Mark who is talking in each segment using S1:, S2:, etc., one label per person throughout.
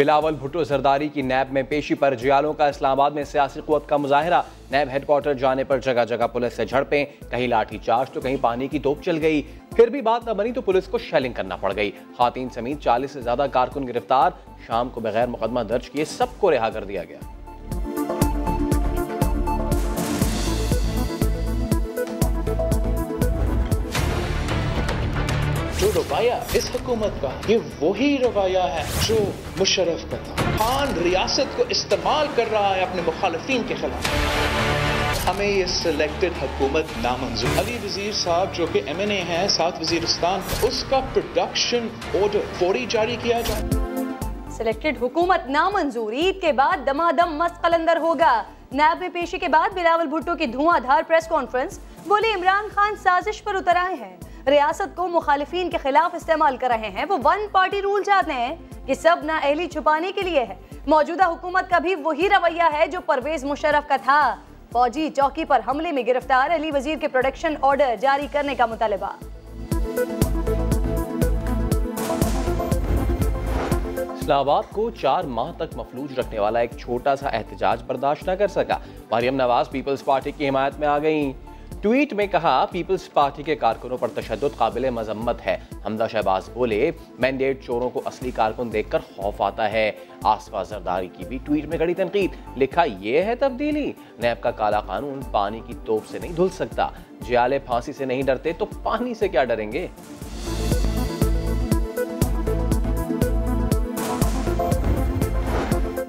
S1: بلاول بھٹو زرداری کی نیب میں پیشی پر جیالوں کا اسلام آباد میں سیاسی قوت کا مظاہرہ۔ نیب ہیڈ کوارٹر جانے پر جگہ جگہ پولیس سے جھڑپیں، کہیں لاٹھی چارج تو کہیں پانی کی توپ چل گئی۔ پھر بھی بات نہ بنی تو پولیس کو شیلنگ کرنا پڑ گئی۔ خواتین سمیت چالیس سے زیادہ کارکن گرفتار، شام کو بغیر مقدمہ درج کیے سب کو رہا کر دیا گیا۔
S2: جو روایہ اس حکومت کا، یہ وہی روایہ ہے جو مشرف کا تھا۔ خان ریاست کو استعمال کر رہا ہے اپنے مخالفین کے خلاف۔ ہمیں یہ سلیکٹڈ حکومت نامنظور۔ علی وزیر صاحب جو کہ ایم این اے ہیں ساتھ وزیرستان، اس کا پروڈکشن آرڈر فوری جاری کیا جائے۔
S3: سلیکٹڈ حکومت نامنظور، عید کے بعد دمادم مست قلندر ہوگا۔ نیب میں پیشی کے بعد بلاول بھٹو کی دھواں دھار پریس کانفرنس بولے عمران خان سازش پر اتر آئے ہیں۔ ریاست کو مخالفین کے خلاف استعمال کر رہے ہیں، وہ ون پارٹی رول چاہتے ہیں کہ سب نہ اہلی چھپانے کے لیے ہے۔ موجودہ حکومت کا بھی وہی رویہ ہے جو پرویز مشرف کا تھا۔ فوجی چوکی پر حملے میں گرفتار علی وزیر کے پروڈکشن آرڈر جاری کرنے کا مطالبہ۔
S1: اسلام آباد کو چار ماہ تک مفلوج رکھنے والا ایک چھوٹا سا احتجاج برداشت نہ کر سکا۔ مریم نواز، پیپلز پارٹی کی حمایت میں آ گئیں۔ ٹویٹ میں کہا، پیپلز پارٹی کے کارکنوں پر تشدد قابل مذمت ہے۔ حمدہ شہباز بولے مینڈیٹ چوروں کو اصلی کارکن دیکھ کر خوف آتا ہے۔ آسفا زرداری کی بھی ٹویٹ میں کڑی تنقید۔ لکھا یہ ہے تبدیلی، نیب کا کالا قانون پانی کی توپ سے نہیں دھل سکتا۔ جیالے پھانسی سے نہیں ڈرتے تو پانی سے کیا ڈریں گے؟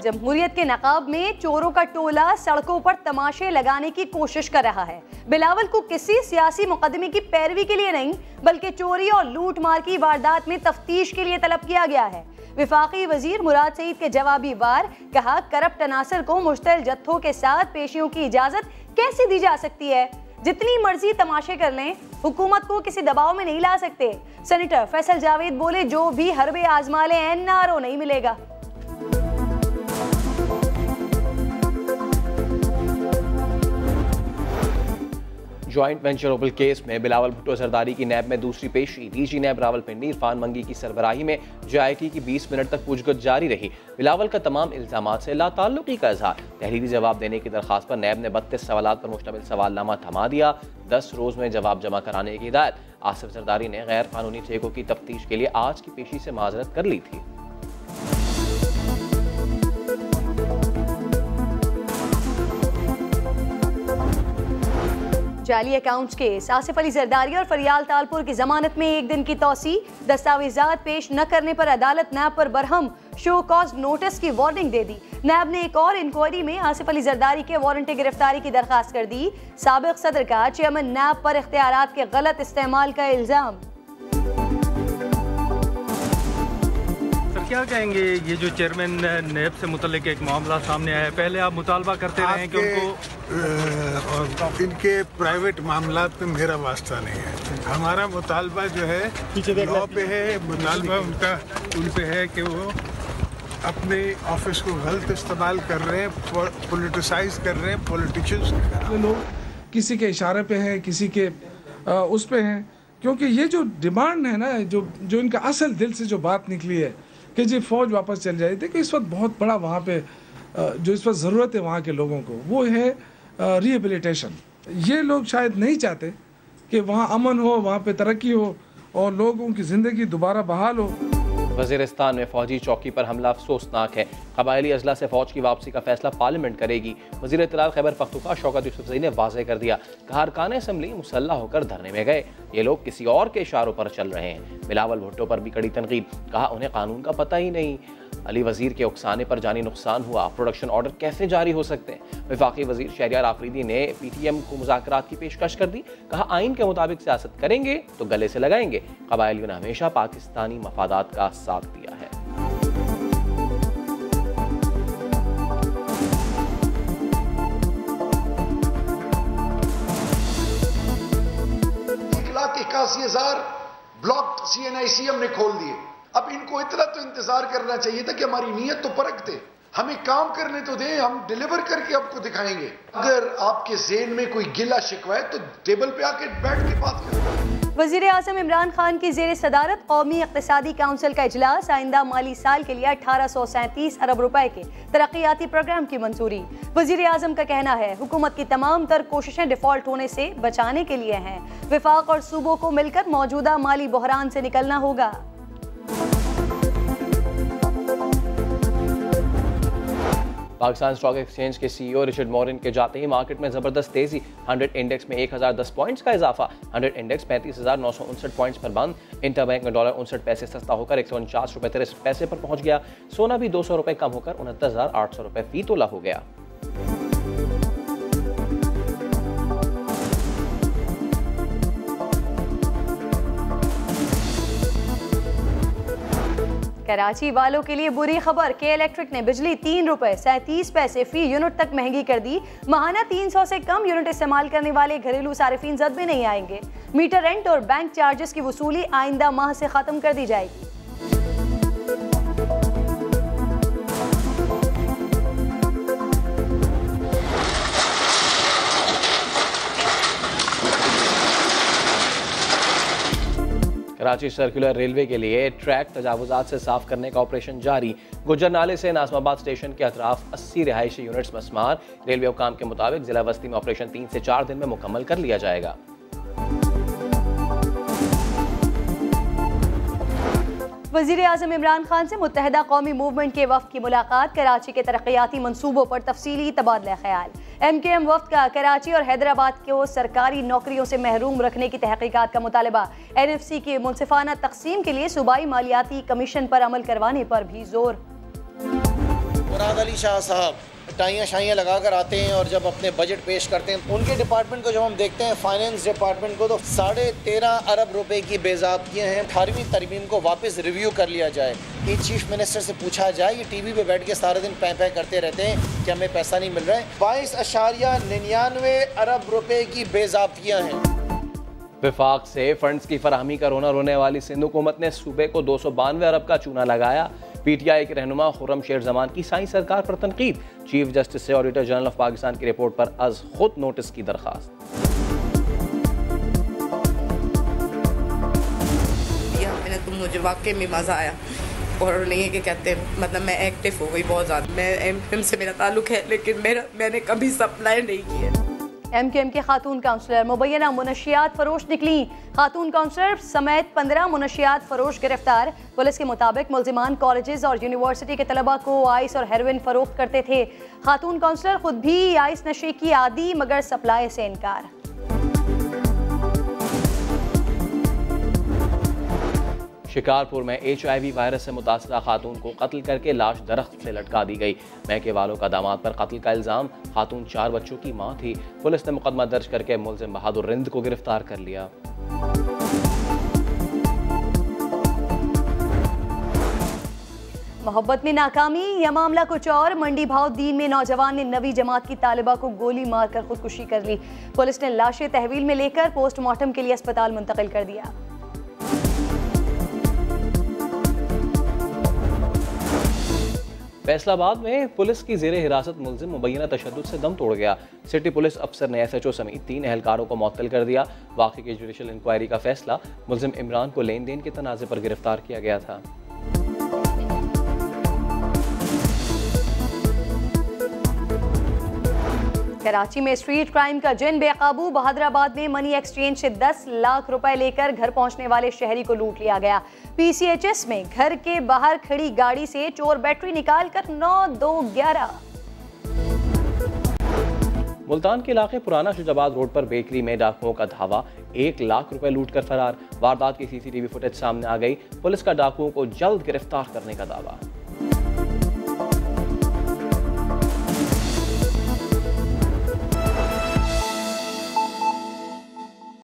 S3: جمہوریت کے نقاب میں چوروں کا ٹولہ سڑکوں پر تماشے لگانے کی کوشش کر رہا ہے۔ بلاول کو کسی سیاسی مقدمے کی پیروی کے لیے نہیں، بلکہ چوری اور لوٹ مار کی واردات میں تفتیش کے لیے طلب کیا گیا ہے۔ وفاقی وزیر مراد سعید کے جوابی وار کہا، کرپٹ عناصر کو مشتل جتھوں کے ساتھ پیشیوں کی اجازت کیسے دی جا سکتی ہے؟ جتنی مرضی تماشے کر لیں، حکومت کو کسی دباؤ میں نہیں لا سکتے۔ سینیٹر فیصل جاوید بولے، جو بھی حربے آزما لیں این آر او نہیں ملے گا۔
S1: جوائنٹ وینچر اوبل کیس میں بلاول بھٹو زرداری کی نیب میں دوسری پیشی، D G NAB Rawalpindi Irfan Mangi کی سربراہی میں جے آئی ٹی کی بیس منٹ تک پوچھ گچھ جاری رہی۔ بلاول کا تمام الزامات سے لا تعلقی کا اظہار۔ تحریری جواب دینے کی درخواست پر نیب نے بتیس سوالات پر مشتمل سوال نامہ تھما دیا۔ دس روز میں جواب جمع کرانے کی ہدایت۔ آصف زرداری نے غیر قانونی ٹھیکوں کی تفتیش کے لیے آج کی پیشی سے معذرت کر لی تھی۔
S3: جعلی اکاؤنٹس کیس آصف علی زرداری اور فریال تالپور کی ضمانت میں ایک دن کی توسیع، دستاویزات پیش نہ کرنے پر عدالت نیب پر برہم، شو کاز نوٹس کی وارننگ دے دی۔ نیب نے ایک اور انکوائری میں آصف علی زرداری کے وارنٹ گرفتاری کی درخواست کر دی۔ سابق صدر کا چیئرمین نیب پر اختیارات کے غلط استعمال کا الزام۔
S4: کیا کہیں گے؟ یہ جو چیئرمین نیب سے متعلق ایک معاملہ سامنے آیا ہے۔ پہلے آپ مطالبہ کرتے رہے ہیں کہ ان کو
S5: ان کے پرائیویٹ معاملات میں میرا واسطہ نہیں ہے۔ ہمارا مطالبہ جو ہے لا پہ ہے مطالبہ ان کا ان پہ ہے کہ وہ اپنے آفس کو غلط استعمال کر رہے ہیں پولیٹیسائز کر رہے ہیں پولیٹیشنس
S6: لوگ کسی کے اشارے پہ ہیں کسی کے اس پہ ہیں۔ کیونکہ یہ جو ڈیمانڈ ہے نا جو جو ان کا اصل دل سے جو بات نکلی ہے کہ جی فوج واپس چل جائے دیکھو، اس وقت بہت بڑا وہاں پہ جو اس وقت ضرورت ہے وہاں کے لوگوں کو، وہ ہے ریہیبلیٹیشن یہ لوگ شاید نہیں چاہتے کہ وہاں امن ہو، وہاں پہ ترقی ہو اور لوگوں کی زندگی دوبارہ بحال ہو۔
S1: وزیرستان میں فوجی چوکی پر حملہ افسوسناک ہے۔ قبائلی اضلاع سے فوج کی واپسی کا فیصلہ پارلیمنٹ کرے گی۔ وزیر اطلاع خیبر پختونخوا شوکت یوسف زئی نے واضح کر دیا کہ اسمبلی مسلح ہو کر دھرنے میں گئے۔ یہ لوگ کسی اور کے اشاروں پر چل رہے ہیں۔ بلاول بھٹو پر بھی کڑی تنقید۔ کہا، انہیں قانون کا پتہ ہی نہیں۔ علی وزیر کے اکسانے پر جانی نقصان ہوا۔ پروڈکشن آرڈر کیسے جاری ہو سکتے ہیں؟ وفاقی وزیر شہریار آفریدی نے پی ٹی ایم کو مذاکرات کی پیشکش کر دی، کہا آئین کے مطابق سیاست کریں گے تو گلے سے لگائیں گے۔ قبائلیوں نے ہمیشہ پاکستانی مفادات کا ساتھ دیا ہے۔
S7: ایک لاکھ اکاسی ہزار block C N I C M نے کھول دیے۔ اب ان کو اتنا تو انتظار کرنا چاہیے تھا کہ ہماری نیت تو پرکھتے ہمیں کام کرنے تو دیں، ہم ڈیلیور کر کے آپ کو دکھائیں گے۔ اگر آپ کے ذہن میں کوئی گلا شکوا ہے تو ٹیبل پہ آ کے بیٹھ کے بات کریں۔
S3: وزیر اعظم عمران خان کی زیر صدارت قومی اقتصادی کونسل کا اجلاس آئندہ مالی سال کے لیے اٹھارہ سو سینتیس ارب روپے کے ترقیاتی پروگرام کی منظوری۔ وزیر اعظم کا کہنا ہے، حکومت کی تمام تر کوششیں ڈیفالٹ ہونے سے بچانے کے لیے ہیں۔ وفاق اور صوبوں کو مل کر موجودہ مالی بحران سے نکلنا ہوگا۔
S1: پاکستان اسٹاک ایکسچینج کے سی او رچرڈ مورن کے جاتے ہی مارکیٹ میں زبردست تیزی ہنڈریڈ انڈیکس میں ایک ہزار دس پوائنٹس کا اضافہ ہنڈریڈ انڈیکس پینتیس ہزار نو سو انسٹھ پوائنٹس پر بند انٹر بینک میں ڈالر انسٹھ پیسے سستا ہو کر ایک سو انچاس روپے تیرس پیسے پر پہنچ گیا، سونا بھی دو سو روپے کم ہو کر انہتر ہزار آٹھ سو روپے فی تولہ ہو گیا۔
S3: کراچی والوں کے لیے بری خبر کے الیکٹرک نے بجلی تین روپے سینتیس پیسے فی یونٹ تک مہنگی کر دی۔ ماہانہ تین سو سے کم یونٹ استعمال کرنے والے گھریلو صارفین زد میں نہیں آئیں گے۔ میٹر رینٹ اور بینک چارجز کی وصولی آئندہ ماہ سے ختم کر دی جائے گی۔
S1: کراچی سرکولر ریلوے کے لیے ٹریک تجاوزات سے صاف کرنے کا آپریشن جاری۔ گجر نالے سے نازم آباد اسٹیشن کے اطراف اسی رہائشی یونٹس مسمار۔ ریلوے حکام کے مطابق ضلع وسطی میں آپریشن تین سے چار دن میں مکمل کر لیا جائے گا۔
S3: وزیر اعظم عمران خان سے متحدہ قومی موومنٹ کے وفد کی ملاقات، کراچی کے ترقیاتی منصوبوں پر تفصیلی تبادلہ خیال۔ ایم کے ایم وفد کا کراچی اور حیدرآباد کو سرکاری نوکریوں سے محروم رکھنے کی تحقیقات کا مطالبہ۔ این ایف سی کی منصفانہ تقسیم کے لیے صوبائی مالیاتی کمیشن پر عمل کروانے پر بھی زور۔
S8: مراد علی شاہ صاحب ٹائیاں شائیاں لگا کر آتے ہیں اور جب اپنے بجٹ پیش کرتے ہیں، ان کے ڈپارٹمنٹ کو جب ہم دیکھتے ہیں فائننس ڈپارٹمنٹ کو تو ساڑھے تیرہ ارب روپے کی بے ضابطیاں ہیں۔ اٹھارہویں ترمیم کو واپس ریویو کر لیا جائے۔ کہ چیف منسٹر سے پوچھا جائے، یہ ٹی وی پہ بیٹھ کے سارے دن پے پے کرتے رہتے ہیں کہ ہمیں پیسہ نہیں مل رہا ہے۔ بائیس اشاریہ ننانوے ارب روپے کی بے ضابطیاں ہیں۔
S1: وفاق سے فنڈز کی فراہمی کا رونا رونے والی سندھ حکومت نے صوبے کو دو سو بانوے ارب کا چونا لگایا۔ پی ٹی آئی کے رہنما خرم شیر زمان کی سائیں سرکار پر تنقید۔ چیف جسٹس سے آڈیٹر جنرل آف پاکستان کی رپورٹ پر از خود نوٹس کی درخواست۔
S9: مجھے واقعی میں مزہ آیا۔ اور نہیں ہے کہ کہتے ہیں مطلب میں ایکٹیو ہو گئی بہت زیادہ۔ میں ایم ایم سے میرا تعلق ہے، لیکن میرا میں نے کبھی سپلائی نہیں کی ہے
S3: ایم کے ایم کے خاتون کاؤنسلر مبینہ منشیات فروش نکلی۔ خاتون کاؤنسلر سمیت پندرہ منشیات فروش گرفتار۔ پولیس کے مطابق ملزمان کالجز اور یونیورسٹی کے طلبہ کو آئس اور ہیروئن فروخت کرتے تھے۔ خاتون کاؤنسلر خود بھی آئس نشے کی عادی مگر سپلائی سے انکار۔
S1: شکارپور میں ایچ آئی وی وائرس سے متاثرہ خاتون کو قتل کر کے لاش درخت سے لٹکا دی گئی۔ میکے والوں کا داماد پر قتل کا الزام، خاتون چار بچوں کی ماں تھی۔ پولیس نے مقدمہ درج کر کے ملزم بہادر رند کو گرفتار کر لیا۔
S3: محبت میں ناکامی یا معاملہ کچھ اور۔ منڈی بھاؤ دین میں نوجوان نے نوی جماعت کی طالبہ کو گولی مار کر خودکشی کر لی۔ پولیس نے لاشیں تحویل میں لے کر پوسٹ مارٹم کے لیے اسپتال منتقل کر دیا۔
S1: فیصل آباد میں پولیس کی زیر حراست ملزم مبینہ تشدد سے دم توڑ گیا۔ سٹی پولیس افسر نے ایس ایچ او سمیت تین اہلکاروں کو معطل کر دیا۔ واقعی کی جوڈیشل انکوائری کا فیصلہ ملزم عمران کو لین دین کے تنازع پر گرفتار کیا گیا تھا۔
S3: کراچی میں اسٹریٹ کرائم کا جن بے قابو بہادر آباد میں منی ایکسچینج سے دس لاکھ روپے لے کر گھر پہنچنے والے شہری کو لوٹ لیا گیا۔ پی سی ایچ ایس میں گھر کے باہر کھڑی گاڑی سے چور بیٹری نکال کر نو دو گیارہ۔
S1: ملتان کے علاقے پرانا شجاباد روڈ پر بیکری میں ڈاکوؤں کا دھاوا، ایک لاکھ روپے لوٹ کر فرار۔ واردات کی سی سی ٹی وی فوٹیج سامنے آ گئی۔ پولیس کا ڈاکوؤں کو جلد گرفتار کرنے کا دعویٰ۔